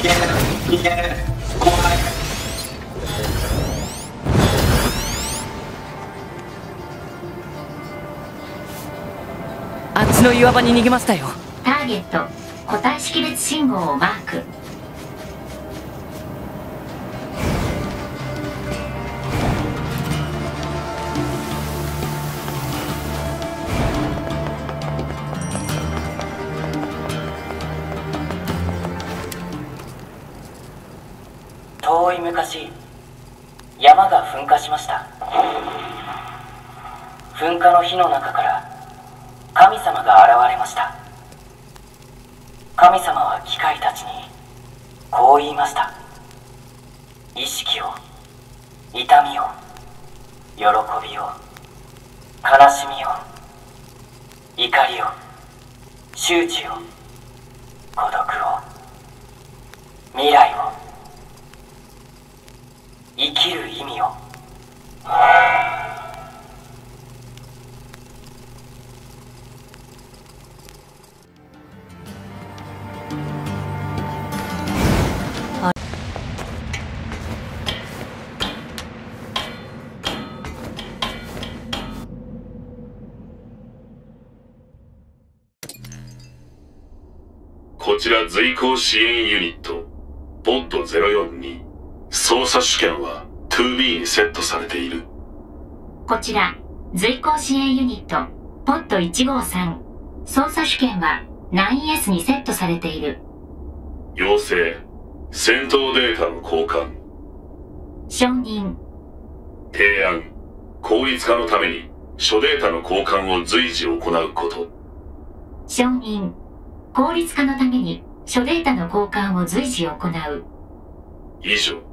逃げる逃げる怖いあっちの岩場に逃げましたよ。ターゲット個体識別信号をマーク。山が噴火しました。噴火の火の中から神様が現れました。神様は機械たちにこう言いました。意識を痛みを喜びを悲しみを怒りを周知を孤独を未来を生きる意味をこちら随行支援ユニット、ポッド042。操作主権は 2B にセットされている。こちら随行支援ユニットポッド153操作主権は 9S にセットされている要請、戦闘データの交換、承認提案、効率化のために諸データの交換を随時行うこと。承認効率化のために諸データの交換を随時行う以上。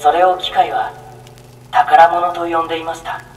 それを機械は宝物と呼んでいました。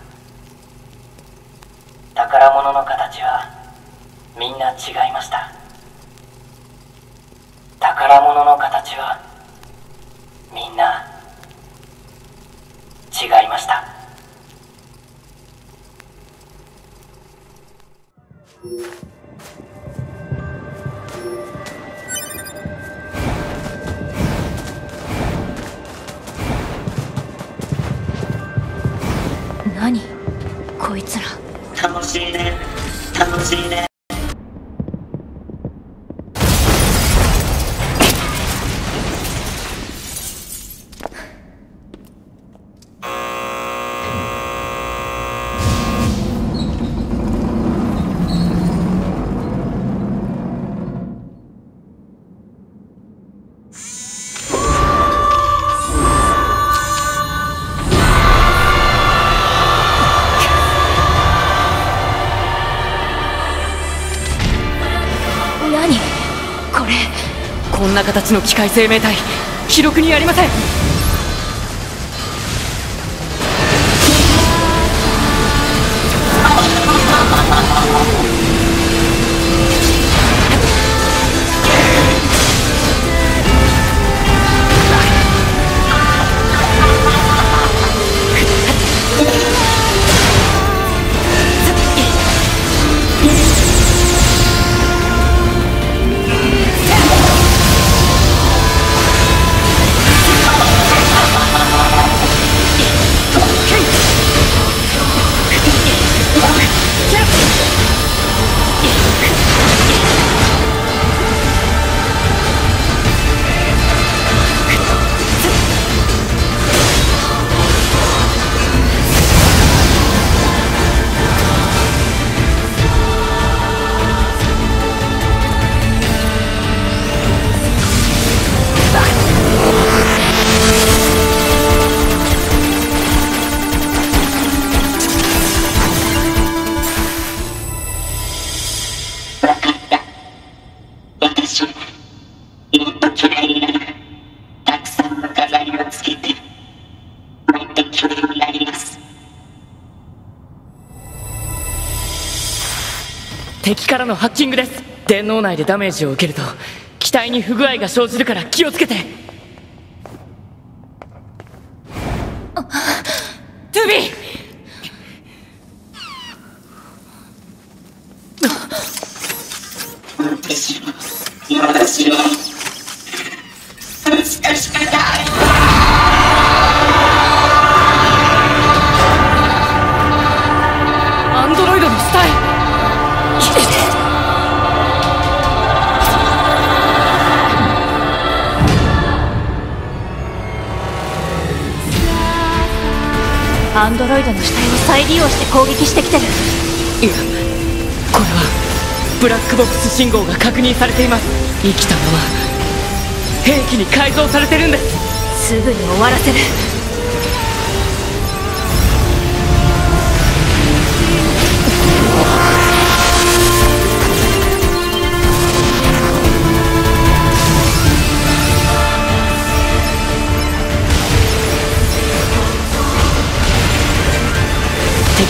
何？こいつら。楽しいね。楽しいね。こんな形の機械生命体記録にありません。敵からのハッキングです。電脳内でダメージを受けると機体に不具合が生じるから気をつけて。アンドロイドの死体を再利用して攻撃してきてる。いやこれはブラックボックス信号が確認されています。生きたまま兵器に改造されてるんです。すぐに終わらせる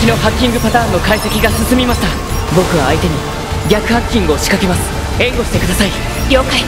敵のハッキングパターンの解析が進みました。僕は相手に逆ハッキングを仕掛けます。援護してください。了解。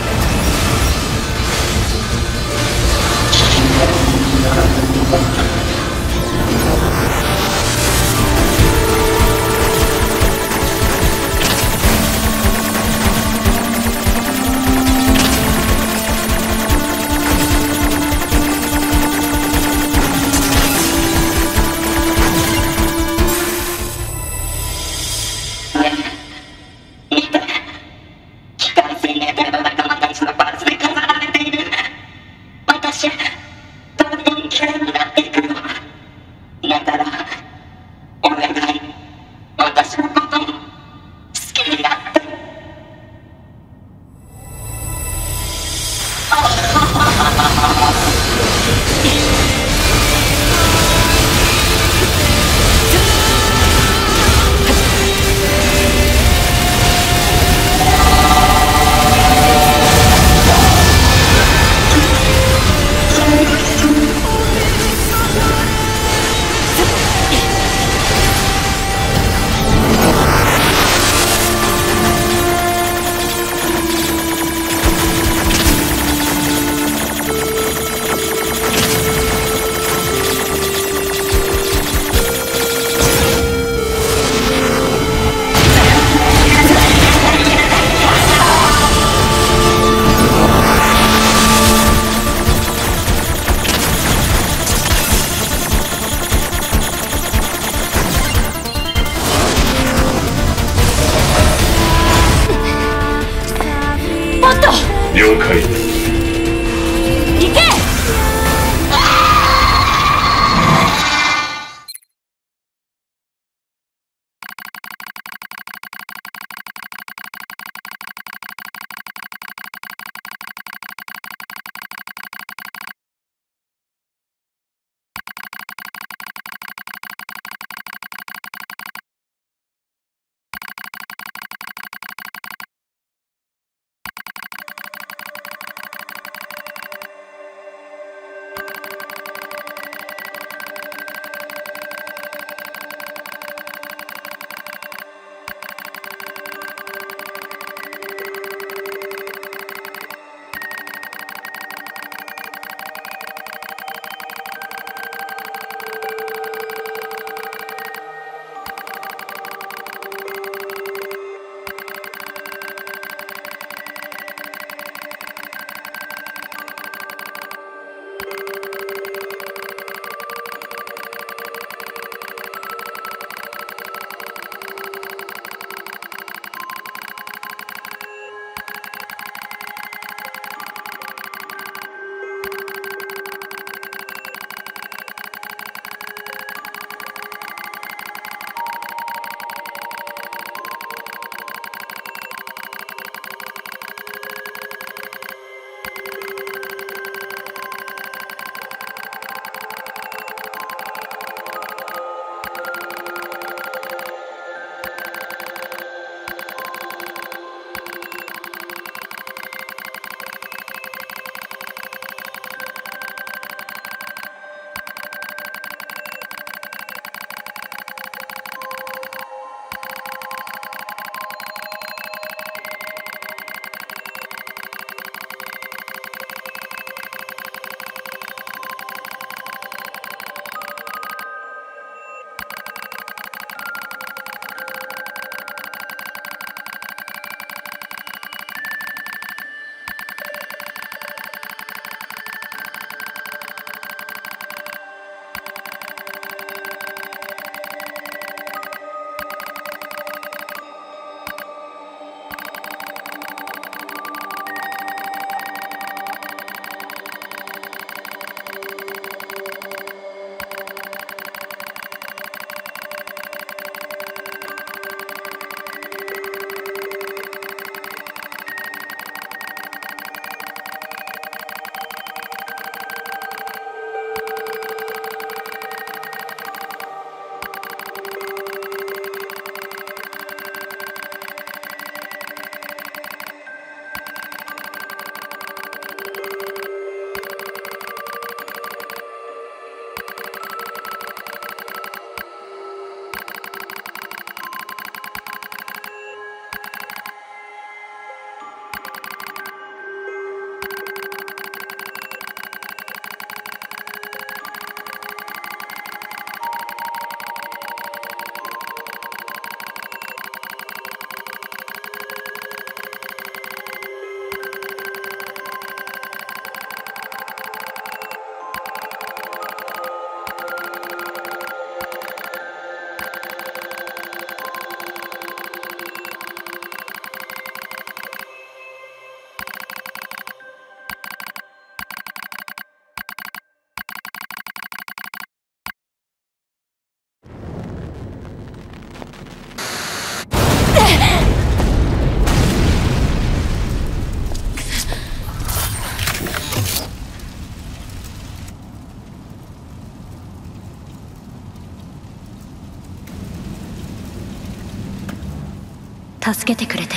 助けてくれて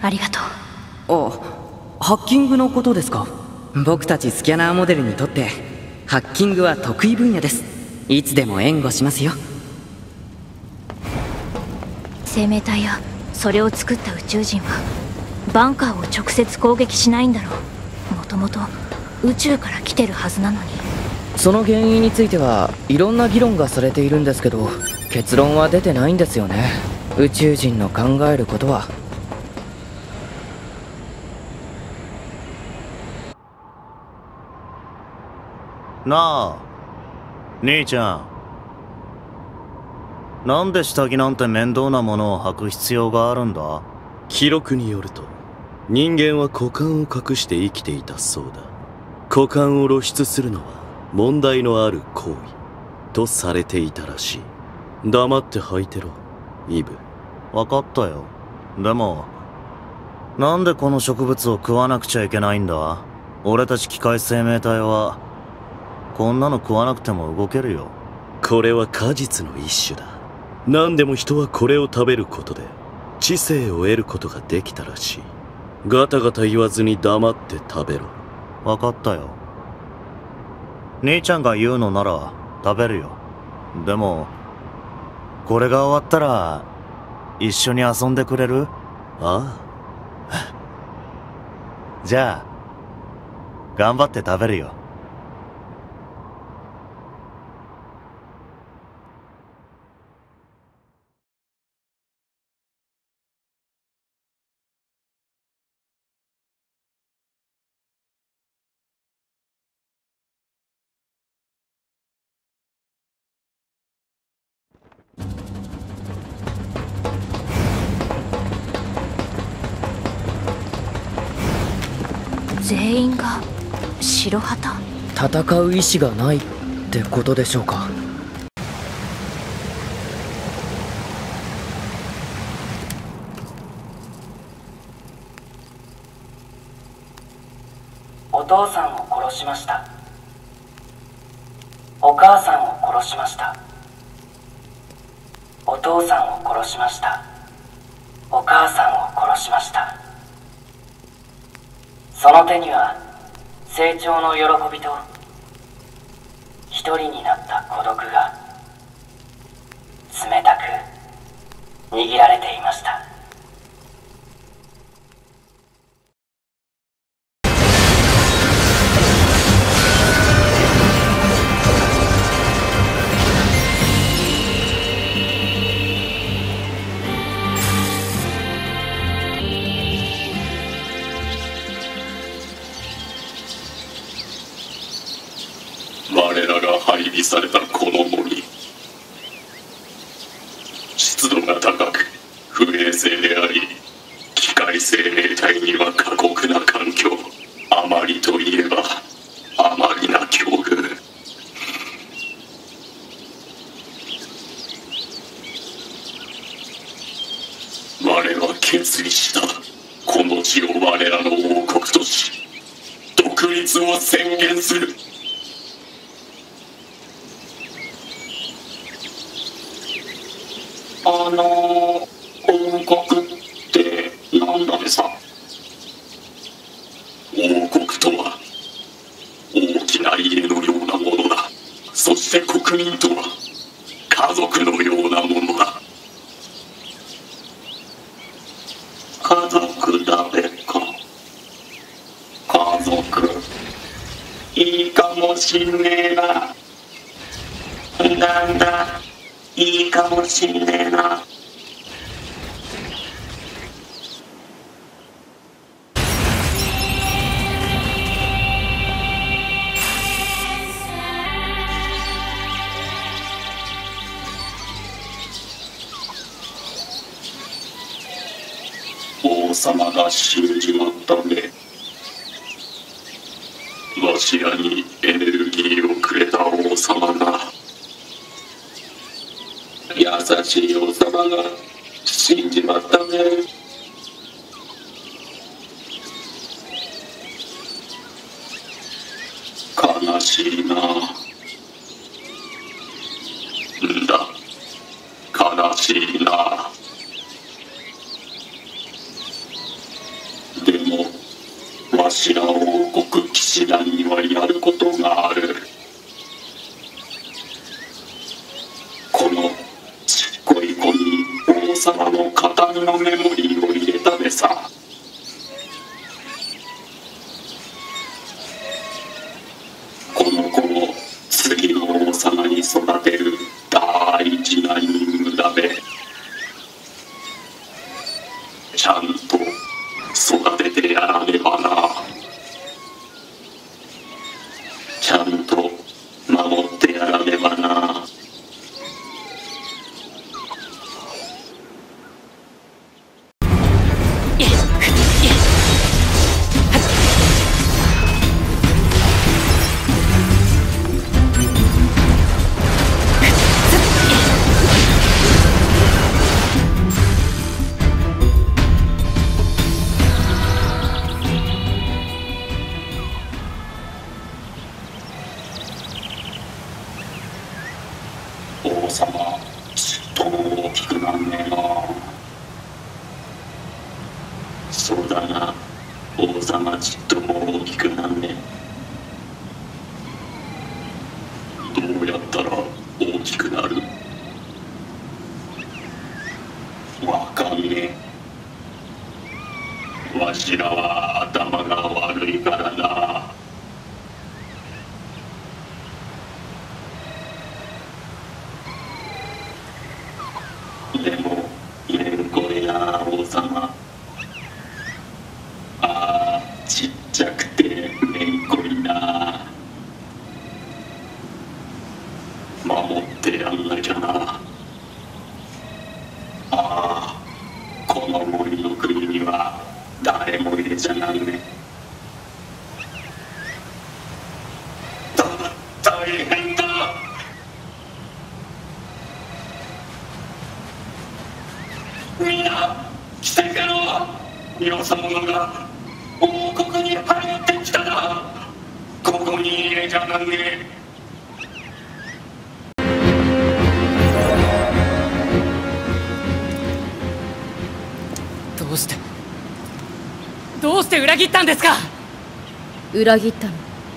ありがとう。あハッキングのことですか？僕たちスキャナーモデルにとってハッキングは得意分野です。いつでも援護しますよ。生命体やそれを作った宇宙人はバンカーを直接攻撃しないんだろう。もともと宇宙から来てるはずなのに。その原因についてはいろんな議論がされているんですけど結論は出てないんですよね宇宙人の考えることは？なあ兄ちゃん。なんで下着なんて面倒なものを履く必要があるんだ？記録によると人間は股間を隠して生きていたそうだ。股間を露出するのは問題のある行為とされていたらしい。黙って履いてろイブ。分かったよ。でもなんでこの植物を食わなくちゃいけないんだ？俺たち機械生命体はこんなの食わなくても動けるよ。これは果実の一種だ。何でも人はこれを食べることで知性を得ることができたらしい。ガタガタ言わずに黙って食べろ。分かったよ。兄ちゃんが言うのなら食べるよ。でもこれが終わったら一緒に遊んでくれる？あ じゃあ頑張って食べるよ全員が白旗？戦う意志がないってことでしょうか？お父さんを殺しました。お母さんを殺しました。お父さんを殺しました。お母さんを殺しましたその手には成長の喜びと一人になった孤独が冷たく握られていました。我らが配備されたこの森。湿度が高く不衛生であり機械生命体には過酷な環境。あまりといえばあまりな境遇。我は決意した。この地を我らの王国とし独立を宣言するあの王国ってなんだべさ王国とは大きな家のようなものだそして国民とは家族のようなものだ。家族だべか家族。いいかもしんねえ。様が死んじまったね。わしらにエネルギーをくれた王様が優しい王様が死んじまったね。悲しいな。んだ。悲しいな。やることがある。このちっこい子に王様の形見のメモリーを入れたでさ。でもめんこいな王様あーちっちゃくてめんこいな守ってやんなきゃなああこの森の国には誰も入れちゃなんねだ大変だみんな来てくろよそ者が王国に入ってきたなここに入れじゃなんねどうして？どうして裏切ったんですか？裏切ったの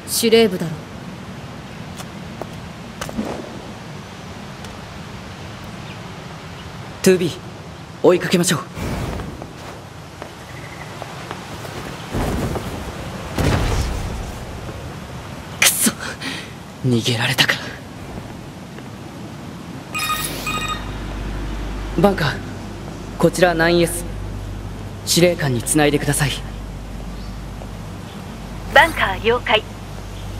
司令部だろ。トゥービー追いかけましょうくそ逃げられたか。バンカーこちら 9S 司令官につないでください。バンカー了解。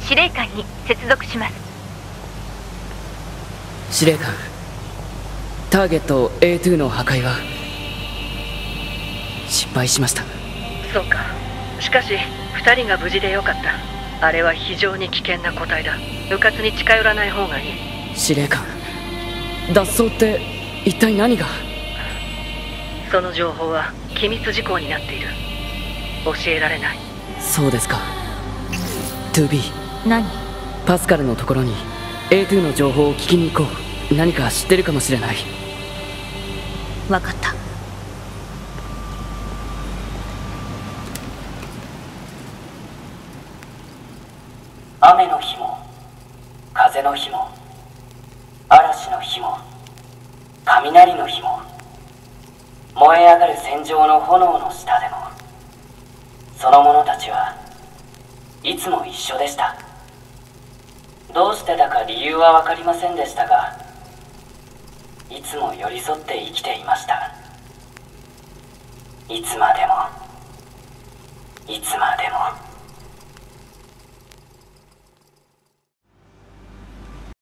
司令官に接続します。司令官ターゲット A2 の破壊は失敗しました。そうか。しかし2人が無事でよかったあれは非常に危険な個体だ。迂闊に近寄らない方がいい。司令官脱走って一体何が？その情報は機密事項になっている。教えられない。そうですか。2B 何？パスカルのところに A2 の情報を聞きに行こう。何か知ってるかもしれない。分かった雨の日も風の日も嵐の日も雷の日も燃え上がる戦場の炎の下でもその者たちはいつも一緒でした。どうしてだか理由は分かりませんでしたがいつも寄り添って生きていました。いつまでもいつまでも。